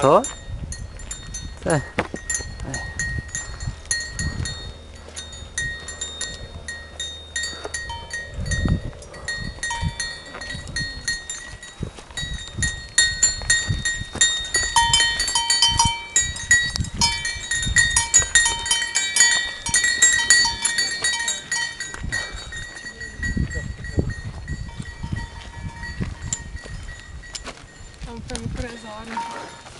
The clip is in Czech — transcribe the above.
Co? To je... Não, pelo presório.